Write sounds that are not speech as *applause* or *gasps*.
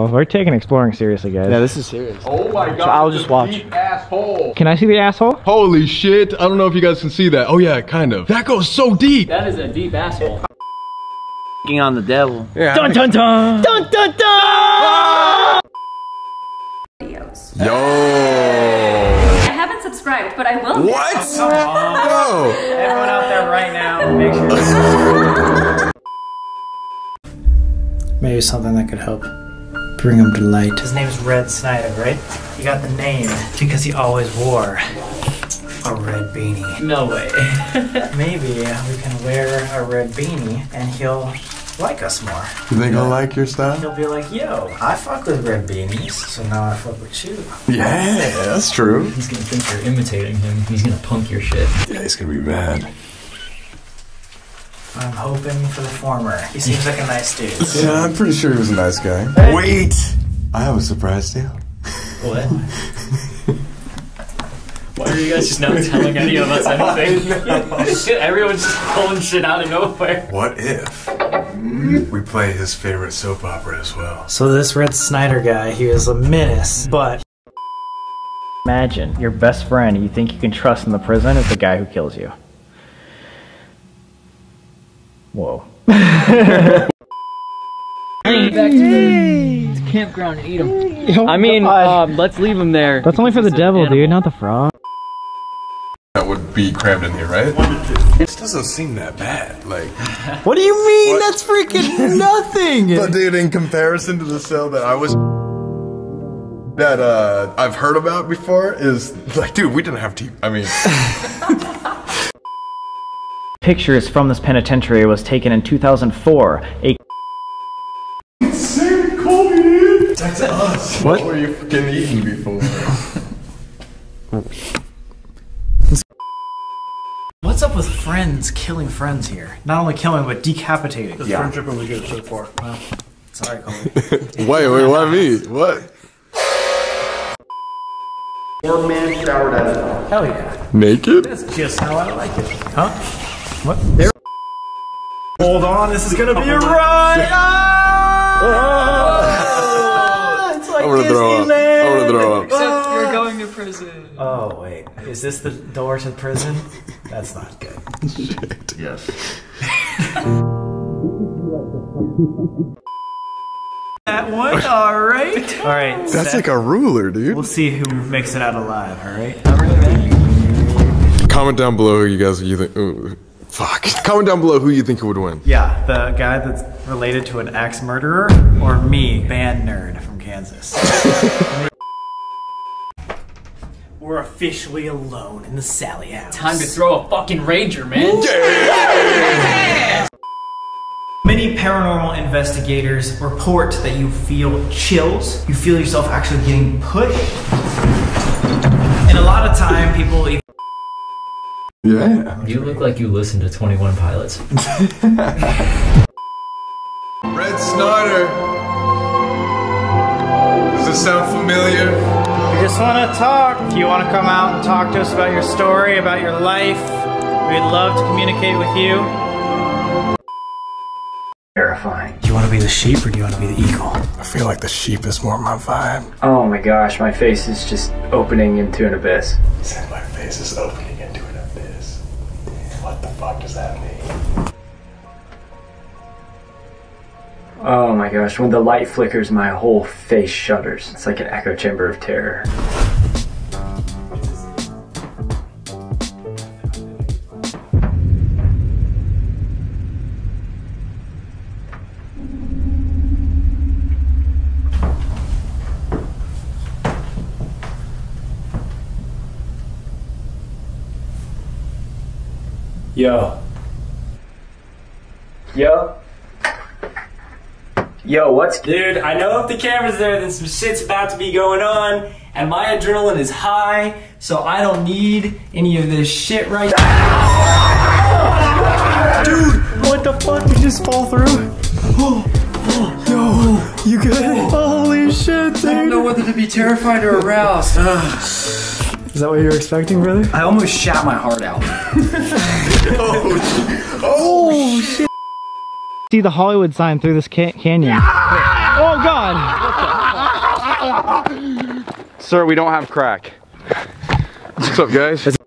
Oh, we're taking exploring seriously, guys. Yeah, this is serious. Oh my god. So I'll just watch. Asshole. Can I see the asshole? Holy shit. I don't know if you guys can see that. Oh yeah, kind of. That goes so deep. That is a deep asshole. on the devil. Yeah. Dun dun dun! Dun dun dun! videos. Yo. I haven't subscribed, but I will. What? No. Everyone out there right now, make sure. *laughs* Maybe something that could help bring him to light. His name's Red Snyder, right? He got the name because he always wore a red beanie. No way. *laughs* Maybe we can wear a red beanie and he'll like us more. You think he'll like your style? He'll be like, yo, I fuck with red beanies, so now I fuck with you. Yeah, that's true. He's gonna think you're imitating him. He's gonna punk your shit. Yeah, he's gonna be mad. I'm hoping for the former. He seems *laughs* like a nice dude. Yeah, I'm pretty sure he was a nice guy. Wait! I have a surprise too. What? *laughs* Why are you guys just not telling any of us *laughs* anything? Everyone's just pulling shit out of nowhere. What if we play his favorite soap opera as well? So this Red Snyder guy, he was a menace, but Imagine your best friend you think you can trust in the prison is the guy who kills you. Whoa. Back to the campground and eat him. I mean, um, let's leave him there. That's only for the He's an devil, dude, not the frog. That would be crammed in here, right? This doesn't seem that bad. Like, *laughs* What do you mean? What? That's freaking nothing. *laughs* but dude, in comparison to the cell that I was that uh I've heard about before, is like, dude, we didn't have to. I mean, *laughs* Pictures from this penitentiary was taken in 2004. A that's us. What were you freaking eating before? what's up with friends killing friends here? Not only killing, but decapitating. Yeah. friendship only goes so far. Well, sorry, Colby. *laughs* wait, wait, why me? What? Four men showered naked. Hell yeah. Naked? That's just how I like it. Huh? What? There. Hold on, this is gonna be a ride! Ah! It's like I'm gonna throw up. Disneyland! I'm gonna throw up. Except you're going to prison. Oh wait, is this the door to prison? That's not good. Shit. Yes. *laughs* That one, all right. All right, That's Seth, like a ruler, dude. We'll see who makes it out alive. All right. Comment down below who you guys you think. ooh, fuck. Comment down below who you think would win. Yeah, the guy that's related to an axe murderer, or me, band nerd from Kansas. *laughs* We're officially alone in the Sallie house. Time to throw a fucking ranger, man. *laughs* Many paranormal investigators report that you feel chills, you feel yourself actually getting pushed. And a lot of time, people even Yeah. You look like you listen to 21 Pilots. *laughs* Red Snyder. Does this sound familiar? We just want to talk. If you want to come out and talk to us about your story, about your life, we'd love to communicate with you. Terrifying. Do you want to be the sheep or do you want to be the eagle? I feel like the sheep is more my vibe. Oh my gosh, my face is just opening into an abyss. Said my face is opening Oh my gosh, when the light flickers, my whole face shudders. It's like an echo chamber of terror. Yo. Yo. Yo, what's Dude, I know if the camera's there, then some shit's about to be going on, and my adrenaline is high, so I don't need any of this shit right now. Dude, What the fuck? Did you just fall through? *gasps* Yo, you good? Holy shit, dude. I don't know whether to be terrified or aroused. *sighs* Is that what you were expecting, brother? I almost shot my heart out. *laughs* Oh, see the Hollywood sign through this ca canyon. oh God! Sir, we don't have crack. What's up, guys?